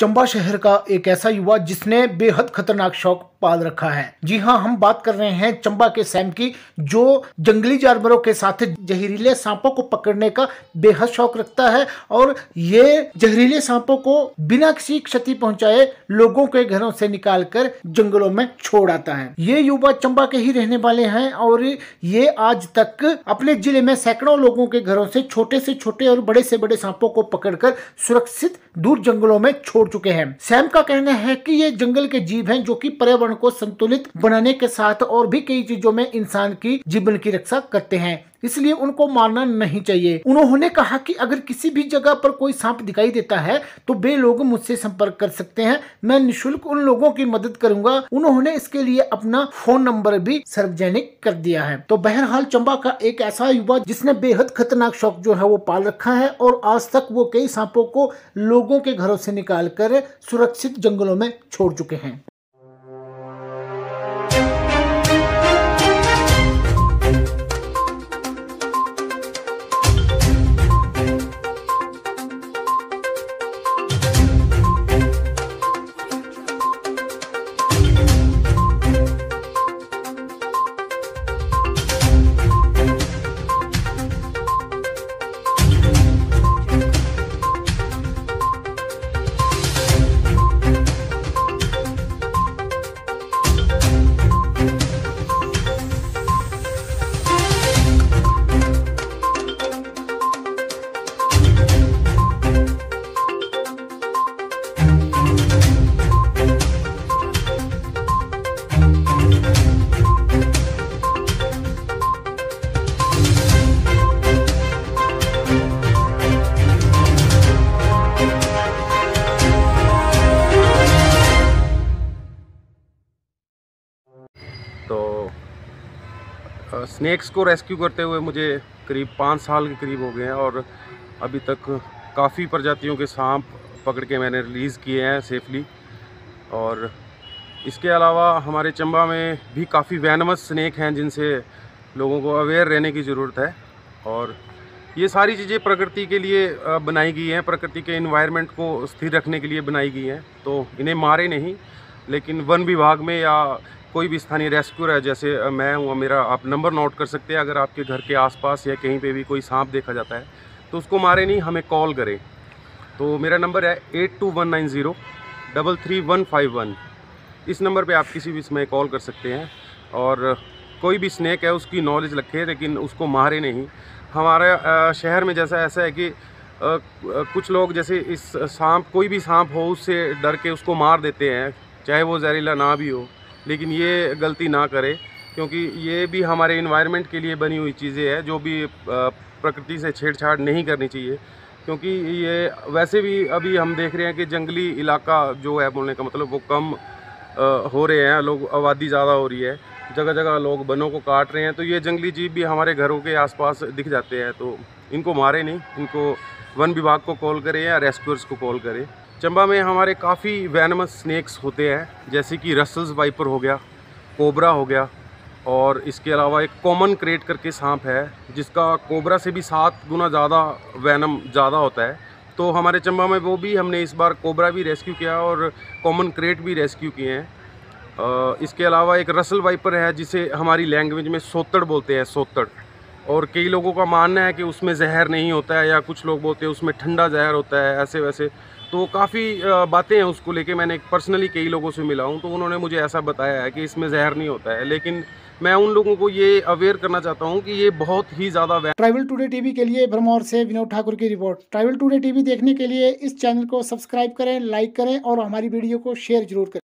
चंबा शहर का एक ऐसा युवा जिसने बेहद खतरनाक शौक पाल रखा है। जी हाँ हम बात कर रहे हैं चंबा के सैम की, जो जंगली जानवरों के साथ जहरीले सांपों को पकड़ने का बेहद शौक रखता है और ये जहरीले सांपों को बिना किसी क्षति पहुँचाए लोगों के घरों से निकालकर जंगलों में छोड़ आता है। ये युवा चंबा के ही रहने वाले हैं और ये आज तक अपने ज़िले में सैकड़ों लोगों के घरों से छोटे से छोटे और बड़े से बड़े सांपों को पकड़कर सुरक्षित दूर जंगलों में छोड़ चुके हैं। सैम का कहना है कि ये जंगल के जीव हैं जो कि पर्यावरण को संतुलित बनाने के साथ और भी कई चीज़ों में इंसान की जीवन की रक्षा करते हैं। इसलिए उनको मारना नहीं चाहिए। उन्होंने कहा कि अगर किसी भी जगह पर कोई सांप दिखाई देता है तो वे लोग मुझसे संपर्क कर सकते हैं। मैं निशुल्क उन लोगों की मदद करूँगा। उन्होंने इसके लिए अपना फ़ोन नंबर भी सार्वजनिक कर दिया है। तो बहरहाल चंबा का एक ऐसा युवा जिसने बेहद खतरनाक शौक जो है वो पाल रखा है और आज तक वो कई सांपों को लोगों के घरों से निकाल कर सुरक्षित जंगलों में छोड़ चुके हैं। स्नैक्स को रेस्क्यू करते हुए मुझे करीब पाँच साल के करीब हो गए हैं और अभी तक काफ़ी प्रजातियों के सांप पकड़ के मैंने रिलीज़ किए हैं सेफली और इसके अलावा हमारे चंबा में भी काफ़ी वैनमस स्नैक हैं जिनसे लोगों को अवेयर रहने की ज़रूरत है। और ये सारी चीज़ें प्रकृति के लिए बनाई गई हैं, प्रकृति के इन्वायरमेंट को स्थिर रखने के लिए बनाई गई हैं। तो इन्हें मारे नहीं, लेकिन वन विभाग में या कोई भी स्थानीय रेस्क्यूर है, जैसे मैं हूँ, मेरा आप नंबर नोट कर सकते हैं, अगर आपके घर के आसपास या कहीं पे भी कोई सांप देखा जाता है तो उसको मारे नहीं, हमें कॉल करें। तो मेरा नंबर है eight two one nine zero double three one five one. इस नंबर पे आप किसी भी समय कॉल कर सकते हैं, और कोई भी स्नैक है, उसकी नॉलेज रखे, लेकिन उसको मारे नहीं। हमारे शहर में जैसा ऐसा है कि कुछ लोग जैसे इस सांप, कोई भी सांप हो, उससे डर के उसको मार देते हैं, चाहे वो जहरीला ना भी हो। लेकिन ये गलती ना करें, क्योंकि ये भी हमारे इन्वायरमेंट के लिए बनी हुई चीज़ें हैं, जो भी प्रकृति से छेड़छाड़ नहीं करनी चाहिए। क्योंकि ये, वैसे भी अभी हम देख रहे हैं कि जंगली इलाका जो है, बोलने का मतलब वो कम हो रहे हैं, लोग, आबादी ज़्यादा हो रही है जगह जगह लोग बनों को काट रहे हैं तो ये जंगली जीव भी हमारे घरों के आसपास दिख जाते हैं तो इनको मारे नहीं, इनको वन विभाग को कॉल करें या रेस्क्यूअर्स को कॉल करें। चंबा में हमारे काफ़ी वैनमस स्नैक्स होते हैं, जैसे कि रसल्स वाइपर हो गया कोबरा हो गया, और इसके अलावा एक कॉमन क्रेट करके सांप है, जिसका कोबरा से भी सात गुना ज़्यादा वैनम ज़्यादा होता है। तो हमारे चंबा में वो भी हमने इस बार कोबरा भी रेस्क्यू किया और कॉमन क्रेट भी रेस्क्यू किए हैं। इसके अलावा एक रसल वाइपर है, जिसे हमारी लैंग्वेज में सोतड़ बोलते हैं, सोतड़। और कई लोगों का मानना है कि उसमें जहर नहीं होता है या कुछ लोग बोलते हैं उसमें ठंडा जहर होता है, ऐसे वैसे। तो काफ़ी बातें हैं उसको लेके, मैंने पर्सनली कई लोगों से मिला हूँ तो उन्होंने मुझे ऐसा बताया है कि इसमें जहर नहीं होता है। लेकिन मैं उन लोगों को ये अवेयर करना चाहता हूँ कि ये बहुत ही ज़्यादा ट्राइवल टुडे टीवी के लिए भरमौर से विनोद ठाकुर की रिपोर्ट। ट्राइवल टुडे टीवी देखने के लिए इस चैनल को सब्सक्राइब करें, लाइक करें और हमारी वीडियो को शेयर ज़रूर करें।